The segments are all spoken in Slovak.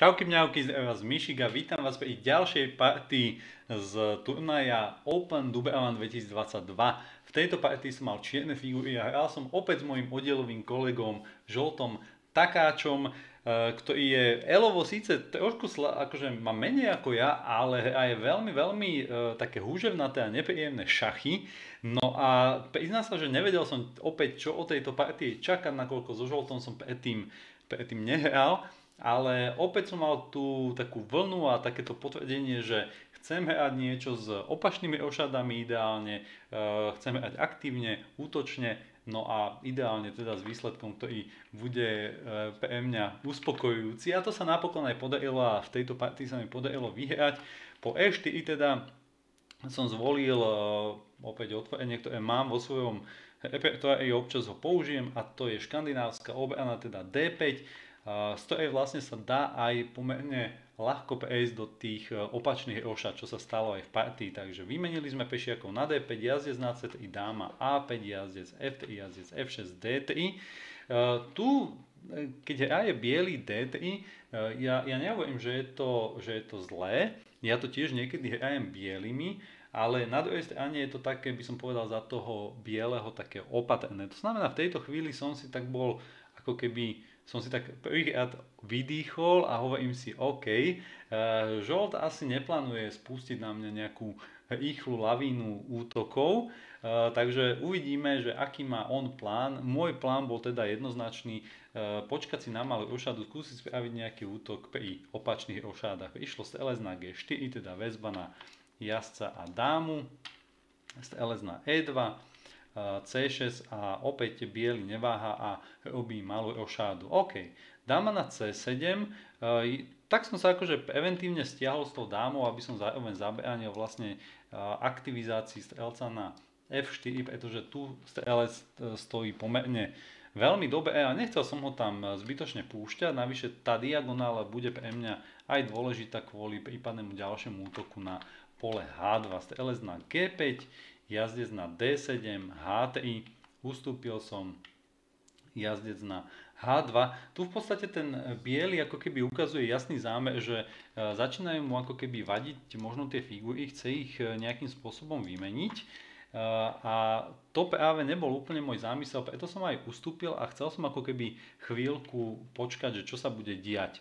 Čauky mňauky, z vás Mišiga, vítam vás pri ďalšej partii z turnaja Open Dube Alan 2022. V tejto partii som mal čierne figúry a hral som opäť s mojim oddielovým kolegom Žoltom Takáčom, eh, ktorý je Elovo síce trošku sla, akože má menej ako ja, ale aj veľmi, veľmi e, také húževnaté a nepríjemné šachy. No a priznám sa, že nevedel som opäť, čo o tejto partii čakať, nakoľko so Žoltom som predtým, predtým nehral ale opäť som mal tú takú vlnu a takéto potvrdenie, že chcem hrať niečo s opačnými ošadami ideálne, eh, chcem hrať aktívne, útočne, no a ideálne teda s výsledkom, ktorý bude eh, pre mňa uspokojujúci. A to sa napokon aj podarilo a v tejto partii sa mi podarilo vyhrať. Po E4 teda som zvolil eh, opäť otvorenie, ktoré mám vo svojom repertoári, občas ho použijem a to je škandinávska obrana, teda D5 z ktorej vlastne sa dá aj pomerne ľahko prejsť do tých e, opačných rošat, čo sa stalo aj v partii. Takže vymenili sme pešiakov na D5, jazdec na C3, dáma A5, jazdec F3, jazdec F6, D3. Tu, e, keď hraje biely D3, e, ja, ja nehovorím, že je, to, že je to zlé, ja to tiež niekedy hrajem bielými, ale na druhej strane je to také, by som povedal, za toho bieleho také opatrné. To znamená, v tejto chvíli som si tak bol ako keby som si tak prvýkrát vydýchol a hovorím si, OK, uh, Žolt asi neplánuje spustiť na mňa nejakú rýchlu lavínu útokov, uh, takže uvidíme, že aký má on plán. Môj plán bol teda jednoznačný, uh, počkať si na malú ošadu, skúsiť spraviť nejaký útok pri opačných ošádach. Išlo LS na G4, teda väzba na jazdca a dámu, LS na E2, C6 a opäť biely neváha a robí malú rošádu. OK, dáma na C7, tak som sa akože preventívne stiahol s tou dámou, aby som zároveň zabránil vlastne aktivizácii strelca na F4, pretože tu strelec e, stojí pomerne veľmi dobre a nechcel som ho tam zbytočne púšťať, navyše tá diagonála bude pre mňa aj dôležitá kvôli prípadnému ďalšiemu útoku na pole H2, strelec na G5, jazdec na D7, H3, ustúpil som jazdec na H2. Tu v podstate ten biely ako keby ukazuje jasný zámer, že e, začínajú mu ako keby vadiť možno tie figúry, chce ich e, nejakým spôsobom vymeniť. E, a to práve nebol úplne môj zámysel, preto som aj ustúpil a chcel som ako keby chvíľku počkať, že čo sa bude diať.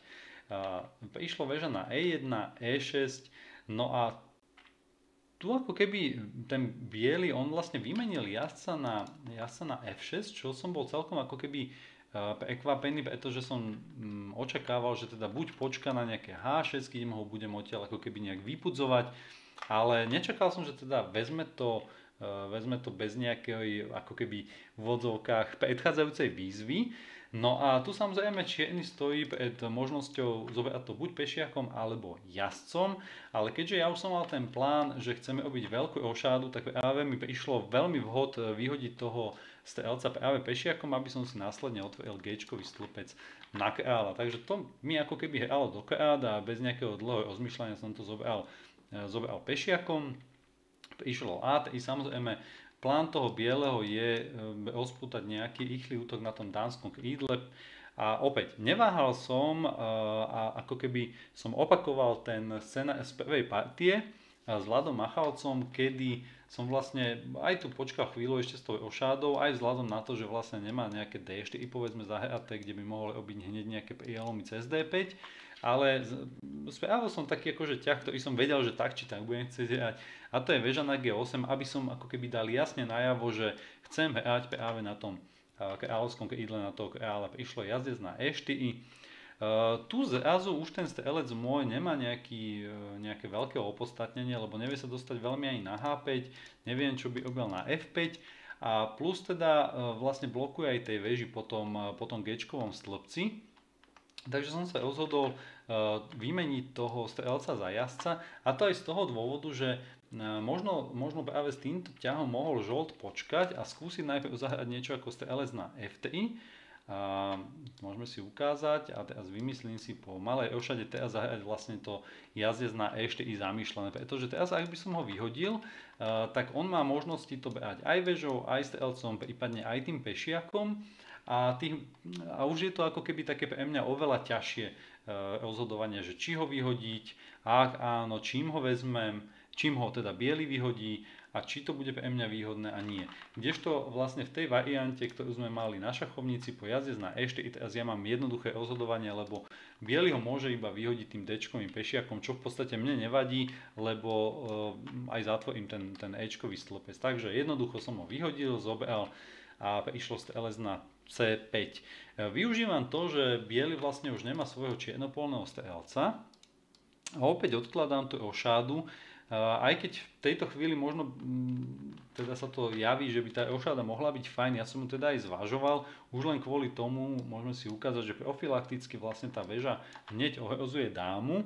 Prišlo väža na E1, E6, no a tu ako keby ten biely, on vlastne vymenil jazdca na, jazdca na F6, čo som bol celkom ako keby uh, prekvapený, pretože som um, očakával, že teda buď počka na nejaké H6, kde ho budem odtiaľ ako keby nejak vypudzovať, ale nečakal som, že teda vezme to, vezme to bez nejakej ako keby v vodzovkách predchádzajúcej výzvy. No a tu samozrejme čierny stojí pred možnosťou zobrať to buď pešiakom alebo jazdcom, ale keďže ja už som mal ten plán, že chceme robiť veľkú ošádu, tak práve mi prišlo veľmi vhod vyhodiť toho strelca práve pešiakom, aby som si následne otvoril g stĺpec na kráľa. Takže to mi ako keby hralo do kráľa a bez nejakého dlhého rozmýšľania som to zobral, zobral pešiakom. Prišlo A, i samozrejme Plán toho bieleho je ehm, rozpútať nejaký rýchly útok na tom dánskom krídle. A opäť, neváhal som a ako keby som opakoval ten scénar z prvej partie s Vladom Machalcom, kedy som vlastne aj tu počkal chvíľu ešte s tou ošádou, aj vzhľadom na to, že vlastne nemá nejaké D4 povedzme zahraté, kde by mohol robiť hneď nejaké prialomy cez D5 ale spravil som taký akože ťah, ktorý som vedel, že tak či tak budem chcieť hrať. A to je väža na G8, aby som ako keby dal jasne najavo, že chcem hrať práve na tom kráľovskom krídle na toho kráľa. Prišlo jazdec na E4. Uh, tu zrazu už ten strelec môj nemá nejaký, uh, nejaké veľké opodstatnenie, lebo nevie sa dostať veľmi ani na H5, neviem čo by robil na F5 a plus teda uh, vlastne blokuje aj tej veži potom, uh, potom G stĺpci, Takže som sa rozhodol vymeniť toho strelca za jazdca a to aj z toho dôvodu, že uh, možno, možno práve s týmto ťahom mohol žolt počkať a skúsiť najprv zahrať niečo ako strelec na F3. A môžeme si ukázať a teraz vymyslím si po malej ošade teraz zahrať vlastne to jazdec na E4 zamýšľané, pretože teraz ak by som ho vyhodil, tak on má možnosti to brať aj vežou, aj strelcom, prípadne aj tým pešiakom a, tých, a už je to ako keby také pre mňa oveľa ťažšie. Rozhodovania, že či ho vyhodiť, ak áno, čím ho vezmem, čím ho teda biely vyhodí a či to bude pre mňa výhodné a nie. Kdežto vlastne v tej variante, ktorú sme mali na šachovnici po jazde na E4, teraz ja mám jednoduché rozhodovanie, lebo biely ho môže iba vyhodiť tým d pešiakom, čo v podstate mne nevadí, lebo uh, aj zatvorím ten, ten Ečkový stĺpec. Takže jednoducho som ho vyhodil, zobral a išlo z LS na C5. Využívam to, že biely vlastne už nemá svojho čiernopolného strelca a opäť odkladám tú ošádu, aj keď v tejto chvíli možno mm, teda sa to javí, že by tá ošáda mohla byť fajn, ja som ju teda aj zvažoval, už len kvôli tomu môžeme si ukázať, že profilakticky vlastne tá väža hneď ohrozuje dámu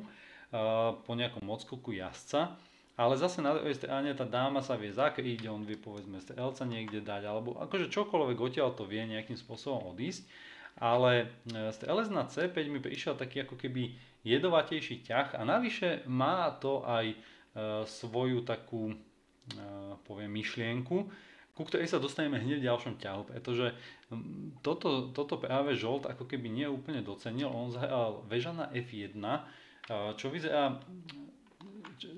po nejakom odskoku jazdca. Ale zase na druhej strane tá dáma sa vie zakryť, on vie povedzme strelca niekde dať, alebo akože čokoľvek odtiaľ to vie nejakým spôsobom odísť. Ale strelec na C5 mi prišiel taký ako keby jedovatejší ťah a navyše má to aj E, svoju takú, e, poviem, myšlienku, ku ktorej sa dostaneme hneď v ďalšom ťahu, pretože toto, toto práve Žolt ako keby nie úplne docenil, on zahral väža na F1, e, čo vyzerá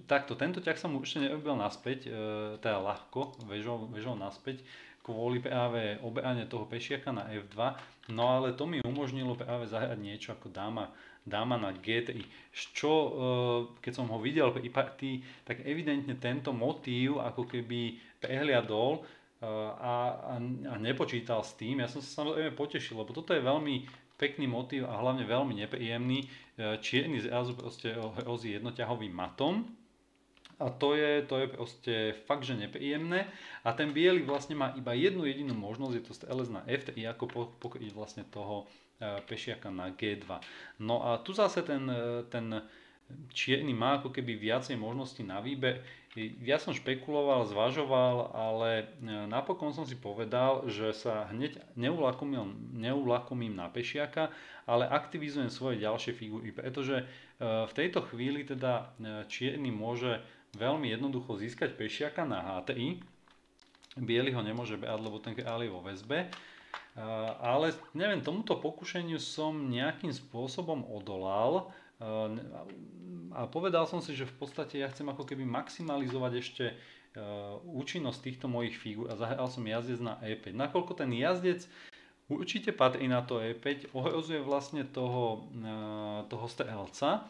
takto, tento ťah sa mu ešte nerobil naspäť, teda ľahko, vežou, vežou naspäť, kvôli práve obrane toho pešiaka na F2, no ale to mi umožnilo práve zahrať niečo ako dáma dáma na G3. Čo, eh, keď som ho videl pri partii, tak evidentne tento motív ako keby prehliadol eh, a, a, a nepočítal s tým. Ja som sa samozrejme potešil, lebo toto je veľmi pekný motív a hlavne veľmi nepríjemný. Eh, čierny zrazu proste hrozí jednoťahovým matom. A to je, to je proste fakt, že nepríjemné. A ten biely vlastne má iba jednu jedinú možnosť, je to LS na F3, ako pokryť vlastne toho E, pešiaka na G2. No a tu zase ten, e, ten čierny má ako keby viacej možností na výber. Ja som špekuloval, zvažoval, ale e, napokon som si povedal, že sa hneď neulakomím na pešiaka, ale aktivizujem svoje ďalšie figúry, pretože v tejto chvíli teda čierny môže veľmi jednoducho získať pešiaka na H3. Bielý ho nemôže brať, lebo ten kráľ je vo väzbe ale neviem, tomuto pokušeniu som nejakým spôsobom odolal a povedal som si, že v podstate ja chcem ako keby maximalizovať ešte účinnosť týchto mojich figúr a zahral som jazdec na E5. Nakoľko ten jazdec určite patrí na to E5, ohrozuje vlastne toho, toho strelca,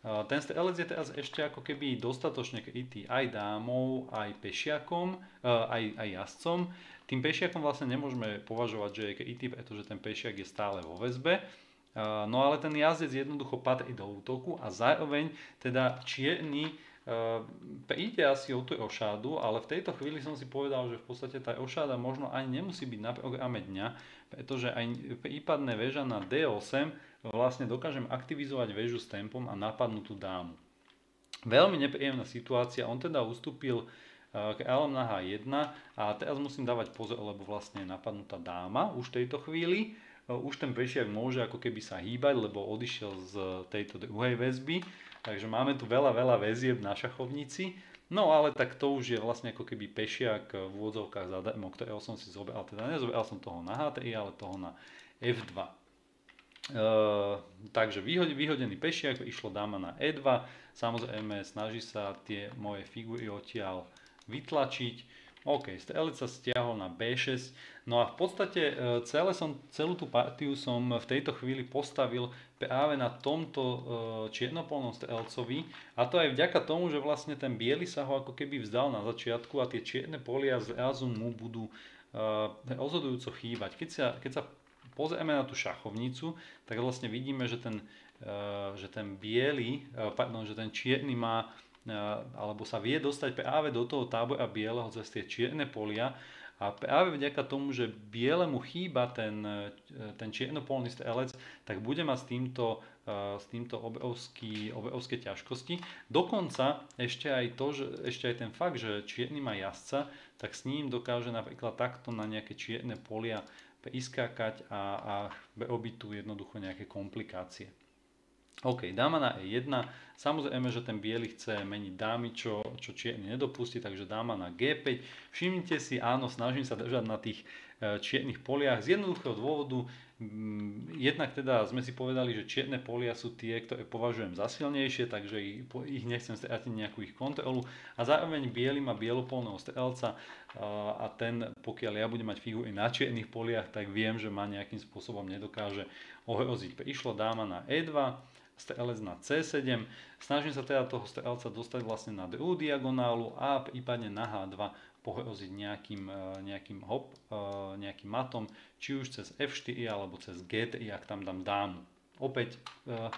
ten strelec je teraz ešte ako keby dostatočne krytý aj dámou, aj pešiakom, aj, aj jazdcom. Tým pešiakom vlastne nemôžeme považovať, že je krytý, pretože ten pešiak je stále vo väzbe. No ale ten jazdec jednoducho patrí do útoku a zároveň teda čierny príde asi o tú ošádu, ale v tejto chvíli som si povedal, že v podstate tá ošáda možno ani nemusí byť na programe dňa, pretože aj prípadné väža na D8 vlastne dokážem aktivizovať väžu s tempom a napadnúť tú dámu. Veľmi nepríjemná situácia, on teda ustúpil kráľom na H1 a teraz musím dávať pozor, lebo vlastne je napadnutá dáma už v tejto chvíli. E, už ten pešiak môže ako keby sa hýbať, lebo odišiel z tejto druhej väzby. Takže máme tu veľa, veľa väzieb na šachovnici. No ale tak to už je vlastne ako keby pešiak v úvodzovkách zadarmo, ktorého som si zobral. Teda nezobral som toho na H3, ale toho na F2. E, takže vyhodený pešiak, išlo dáma na E2. Samozrejme snaží sa tie moje figúry odtiaľ vytlačiť. OK, strelec sa stiahol na B6. No a v podstate e, celé som, celú tú partiu som v tejto chvíli postavil práve na tomto e, čiernopolnom strelcovi. A to aj vďaka tomu, že vlastne ten biely sa ho ako keby vzdal na začiatku a tie čierne polia zrazu mu budú e, rozhodujúco chýbať. Keď sa, keď sa pozrieme na tú šachovnicu, tak vlastne vidíme, že ten, že ten biely, pardon, že ten čierny má alebo sa vie dostať práve do toho tábora bieleho cez tie čierne polia a práve vďaka tomu, že bielemu chýba ten, e, ten čiernopolný strelec, tak bude mať s týmto, e, s týmto obrovský, obrovské ťažkosti. Dokonca ešte aj, to, že, ešte aj ten fakt, že čierny má jazdca, tak s ním dokáže napríklad takto na nejaké čierne polia priskákať a, a robiť tu jednoducho nejaké komplikácie. OK, dáma na E1. Samozrejme, že ten biely chce meniť dámy, čo, čo čierny nedopustí, takže dáma na G5. Všimnite si, áno, snažím sa držať na tých čiernych poliach z jednoduchého dôvodu, Mm, jednak teda sme si povedali, že čierne polia sú tie, ktoré považujem za silnejšie, takže ich, nechcem stratiť nejakú ich kontrolu. A zároveň biely má bielopolného strelca a ten, pokiaľ ja budem mať figúry na čiernych poliach, tak viem, že ma nejakým spôsobom nedokáže ohroziť. Išlo dáma na E2, strelec na C7. Snažím sa teda toho strelca dostať vlastne na druhú diagonálu a prípadne na H2 pohroziť nejakým, e, nejakým hop, e, nejakým matom, či už cez F4 alebo cez G3, ak tam dám dámu. Opäť e,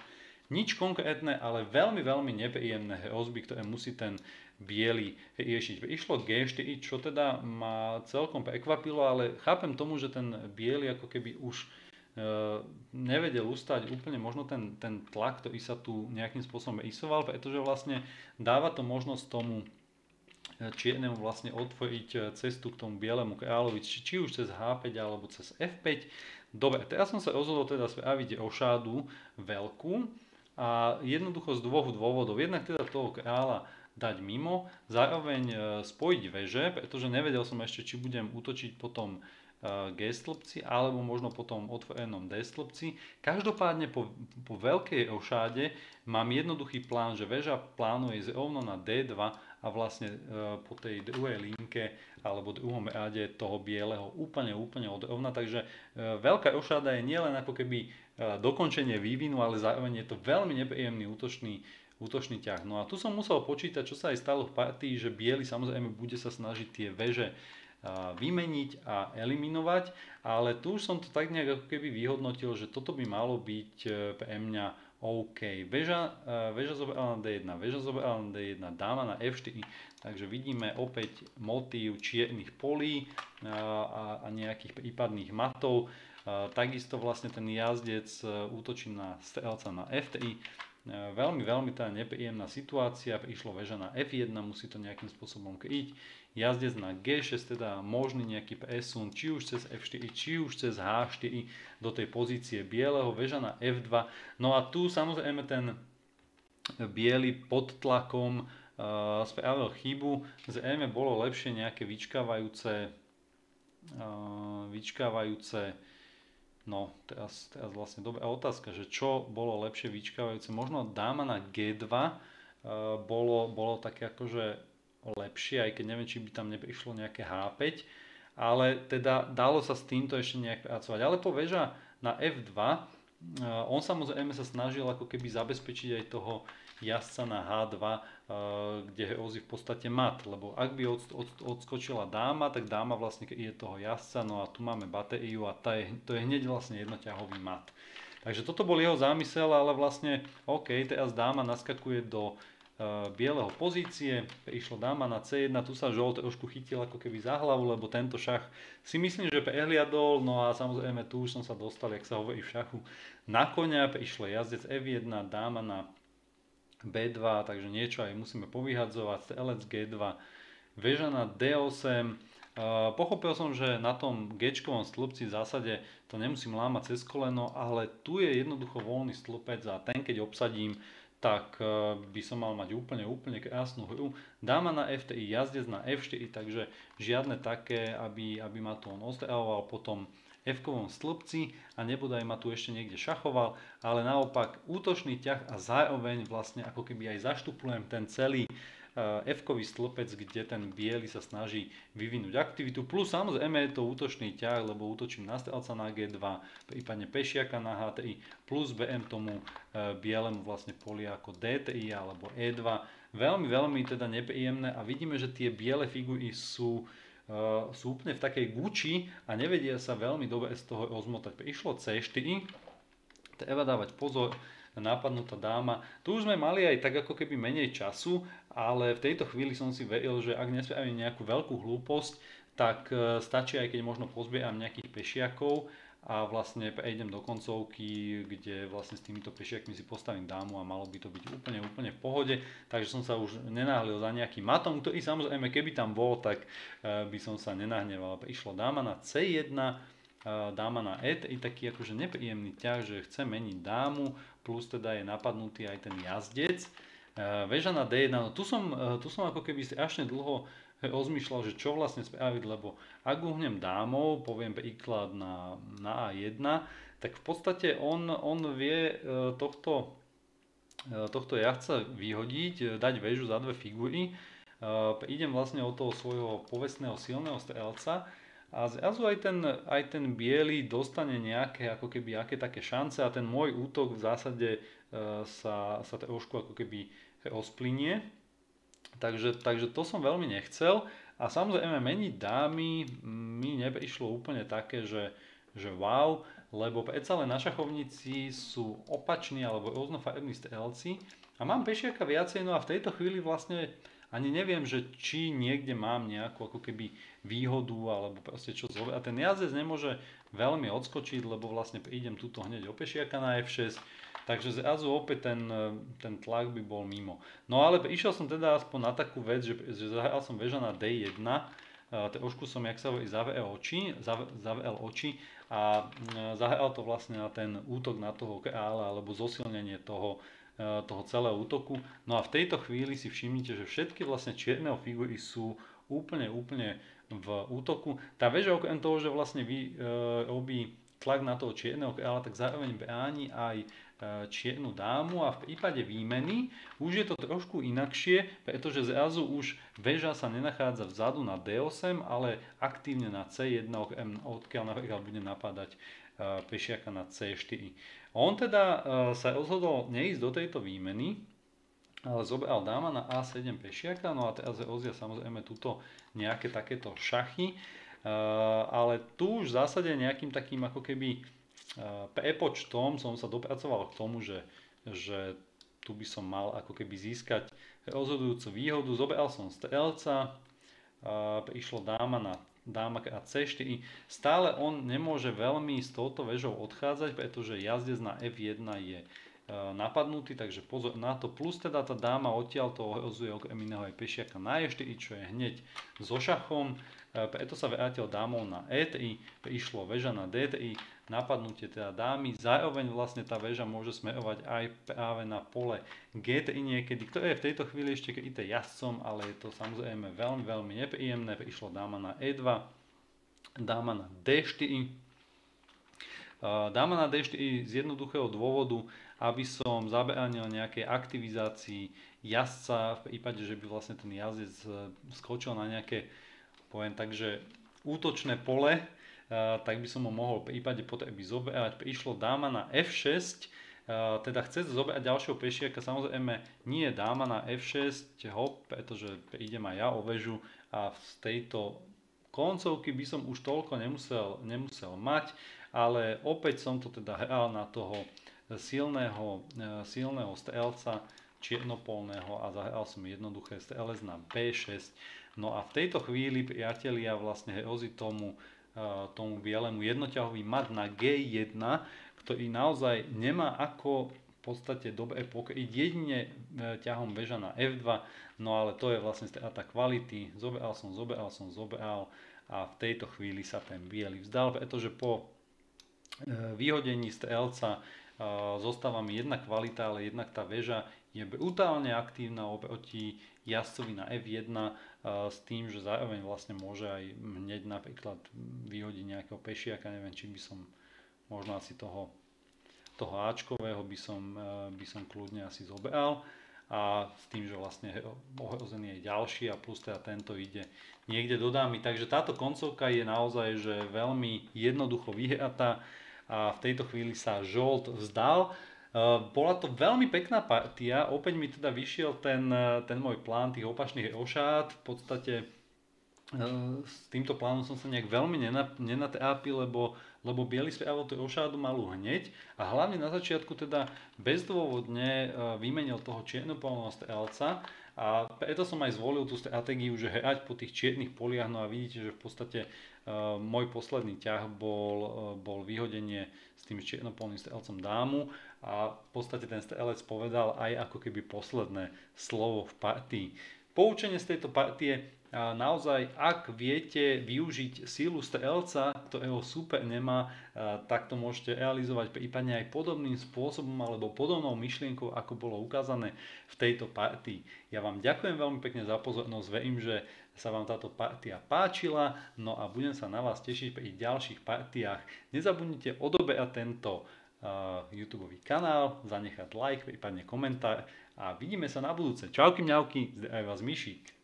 nič konkrétne, ale veľmi, veľmi nepríjemné hrozby, ktoré musí ten biely riešiť. Išlo G4, čo teda ma celkom prekvapilo, ale chápem tomu, že ten biely ako keby už nevedel ustať úplne možno ten, ten tlak, ktorý sa tu nejakým spôsobom isoval, pretože vlastne dáva to možnosť tomu čiernemu vlastne otvoriť e, cestu k tomu bielemu kráľovi, či, či už cez H5 alebo cez F5. Dobre, teraz som sa rozhodol teda spraviť ošádu veľkú a jednoducho z dvoch dôvodov. Jednak teda toho kráľa dať mimo, zároveň spojiť veže, pretože nevedel som ešte, či budem útočiť potom G stĺpci alebo možno potom otvorenom D stĺpci. Každopádne po, po veľkej ošáde mám jednoduchý plán, že väža plánuje ísť rovno na D2 a vlastne e, po tej druhej linke alebo druhom rade toho bieleho úplne, úplne odrovna. Takže e, veľká ošáda je nielen ako keby dokončenie vývinu, ale zároveň je to veľmi nepríjemný útočný útočný ťah. No a tu som musel počítať, čo sa aj stalo v partii, že biely samozrejme bude sa snažiť tie veže vymeniť a eliminovať, ale tu už som to tak nejak ako keby vyhodnotil, že toto by malo byť pre mňa OK. Veža, veža zobrala na D1, veža zobrala na D1, dáma na F4, takže vidíme opäť motív čiernych polí a, a nejakých prípadných matov. Takisto vlastne ten jazdec e, útočí na strelca na F3. E, veľmi, veľmi tá nepríjemná situácia, prišlo veža na F1, musí to nejakým spôsobom kryť jazdec na G6, teda možný nejaký presun, či už cez F4, či už cez H4 do tej pozície bieleho, väža na F2. No a tu samozrejme ten biely pod tlakom uh, spravil chybu. Zrejme bolo lepšie nejaké vyčkávajúce, uh, vyčkávajúce No, teraz, teraz vlastne dobrá otázka, že čo bolo lepšie vyčkávajúce. Možno dáma na G2 uh, bolo, bolo také akože lepšie, aj keď neviem, či by tam neprišlo nejaké H5, ale teda dalo sa s týmto ešte nejak pracovať. Ale po veža na F2, eh, on samozrejme sa snažil ako keby zabezpečiť aj toho jazdca na H2, eh, kde hrozí v podstate mat, lebo ak by od, od, odskočila dáma, tak dáma vlastne je toho jazdca, no a tu máme batériu a tá je, to je hneď vlastne jednoťahový mat. Takže toto bol jeho zámysel, ale vlastne OK, teraz dáma naskakuje do bieleho pozície, išlo dáma na C1, tu sa žol trošku chytil ako keby za hlavu, lebo tento šach si myslím, že prehliadol, no a samozrejme tu už som sa dostal, jak sa hovorí v šachu, na konia, prišlo jazdec F1, dáma na B2, takže niečo aj musíme povyhadzovať, strelec G2, väža na D8, Uh, pochopil som, že na tom g stĺpci v zásade to nemusím lámať cez koleno, ale tu je jednoducho voľný stĺpec a ten keď obsadím, tak e, by som mal mať úplne, úplne krásnu hru. Dáma na F3, jazdec na F4, takže žiadne také, aby, aby ma tu on ostravoval. Potom f stĺpci a nebodaj ma tu ešte niekde šachoval, ale naopak útočný ťah a zároveň vlastne ako keby aj zaštuplujem ten celý Eh, F-kový stĺpec, kde ten biely sa snaží vyvinúť aktivitu, plus samozrejme je to útočný ťah, lebo útočím na strelca na G2, prípadne pešiaka na H3, plus BM tomu eh, bielemu vlastne poli ako D3 alebo E2. Veľmi, veľmi teda nepríjemné a vidíme, že tie biele figury sú sú úplne v takej guči a nevedia sa veľmi dobre z toho rozmotať. Prišlo C4, treba dávať pozor, napadnutá dáma. Tu už sme mali aj tak ako keby menej času, ale v tejto chvíli som si veril, že ak nespravím nejakú veľkú hlúposť, tak e, stačí aj keď možno pozbieram nejakých pešiakov a vlastne prejdem do koncovky, kde vlastne s týmito pešiakmi si postavím dámu a malo by to byť úplne, úplne v pohode. Takže som sa už nenáhlil za nejakým matom, ktorý samozrejme keby tam bol, tak e, by som sa nenahneval. Išlo dáma na C1, dáma na E, i taký akože nepríjemný ťah, že chce meniť dámu, plus teda je napadnutý aj ten jazdec. Veža na D1, no tu som, tu som ako keby strašne dlho rozmýšľal, že čo vlastne spraviť, lebo ak uhnem dámov, poviem príklad na, na A1, tak v podstate on, on vie e, tohto, e, tohto jazdca vyhodiť, e, dať väžu za dve figury, idem vlastne od toho svojho povestného silného strelca a zrazu aj ten, aj ten biely dostane nejaké ako keby aké také šance a ten môj útok v zásade sa, sa trošku ako keby rozplynie. Takže, takže to som veľmi nechcel. A samozrejme meniť dámy mi neprišlo úplne také, že, že wow, lebo predsa len na šachovnici sú opační alebo rôznofarební strelci a mám pešiaka viacej, no a v tejto chvíli vlastne ani neviem, že či niekde mám nejakú ako keby výhodu alebo proste čo zober. A ten jazdec nemôže veľmi odskočiť, lebo vlastne prídem tuto hneď o pešiaka na F6, Takže zrazu opäť ten, ten tlak by bol mimo. No ale išiel som teda aspoň na takú vec, že, že zahral som väža na D1, trošku som, jak sa hovorí, zavrel oči, zavrel oči a zahral to vlastne na ten útok na toho kráľa alebo zosilnenie toho, toho celého útoku. No a v tejto chvíli si všimnite, že všetky vlastne čierneho figury sú úplne, úplne v útoku. Tá väža okrem toho, že vlastne vy, e, robí tlak na toho čierneho kráľa, tak zároveň bráni aj E, čiernu dámu a v prípade výmeny už je to trošku inakšie, pretože zrazu už väža sa nenachádza vzadu na D8, ale aktívne na C1, odkiaľ napríklad bude napádať e, pešiaka na C4. On teda e, sa rozhodol neísť do tejto výmeny, ale zobral dáma na A7 pešiaka, no a teraz rozdia samozrejme tuto nejaké takéto šachy, ale tu už v zásade nejakým takým ako keby prepočtom som sa dopracoval k tomu, že, že tu by som mal ako keby získať rozhodujúcu výhodu. Zobral som strelca, prišlo dáma na dáma a C4. Stále on nemôže veľmi s touto väžou odchádzať, pretože jazdec na F1 je napadnutý, takže pozor na to. Plus teda tá dáma odtiaľ to ohrozuje okrem iného aj pešiaka na E4, čo je hneď so šachom. Preto sa vrátil dámou na E3, prišlo väža na D3, napadnutie teda dámy. Zároveň vlastne tá väža môže smerovať aj práve na pole G3 niekedy, ktoré je v tejto chvíli ešte kryté jazdcom, ale je to samozrejme veľmi, veľmi nepríjemné. Prišlo dáma na E2, dáma na D4, Dáma na D4 z jednoduchého dôvodu, aby som zabránil nejakej aktivizácii jazdca v prípade, že by vlastne ten jazdec e, skočil na nejaké, poviem tak, že útočné pole, tak by som ho mohol v prípade potreby zoberať. Prišlo dáma na F6, teda chce zobrať ďalšieho pešiaka, samozrejme nie dáma na F6, hop, pretože idem aj ja o väžu a z tejto koncovky by som už toľko nemusel, nemusel mať, ale opäť som to teda hral na toho silného, silného strelca čiernopolného a zahral som jednoduché strelec na B6. No a v tejto chvíli, priatelia, vlastne hrozí tomu tomu bielemu jednoťahový mat na G1, ktorý naozaj nemá ako v podstate dobre pokryť jedine e, ťahom väža na F2, no ale to je vlastne strata kvality, zoberal som, zoberal som, zoberal a v tejto chvíli sa ten biely vzdal, pretože po e, vyhodení strelca e, zostáva mi jedna kvalita, ale jednak tá väža je brutálne aktívna oproti jazdcovi na F1 s tým, že zároveň vlastne môže aj hneď napríklad vyhodiť nejakého pešiaka, neviem, či by som možno asi toho, toho Ačkového by som, by som kľudne asi zobral a s tým, že vlastne ohrozený je ďalší a plus teda tento ide niekde do dámy. Takže táto koncovka je naozaj že veľmi jednoducho vyhratá a v tejto chvíli sa Žolt vzdal. Eh, bola to veľmi pekná partia, opäť mi teda vyšiel ten, eh, ten môj plán tých opačných ošát, v podstate eh, s týmto plánom som sa nejak veľmi nenatrápil, lebo, lebo biely spravil tú ošádu malú hneď a hlavne na začiatku teda bezdôvodne vymenil toho čiernopolného strelca a preto som aj zvolil tú stratégiu, že hrať po tých čiernych poliach, no a vidíte, že v podstate môj posledný ťah bol, bol vyhodenie s tým čiernopolným strelcom dámu a v podstate ten strelec povedal aj ako keby posledné slovo v partii. Poučenie z tejto partie naozaj, ak viete využiť sílu strelca, ktorého super nemá, tak to môžete realizovať prípadne aj podobným spôsobom alebo podobnou myšlienkou, ako bolo ukázané v tejto partii. Ja vám ďakujem veľmi pekne za pozornosť, verím, že sa vám táto partia páčila, no a budem sa na vás tešiť pri ďalších partiách. Nezabudnite odoberať tento YouTube kanál, zanechať like, prípadne komentár a vidíme sa na budúce. Čauky mňauky, zdravím vás Myšík.